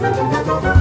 Música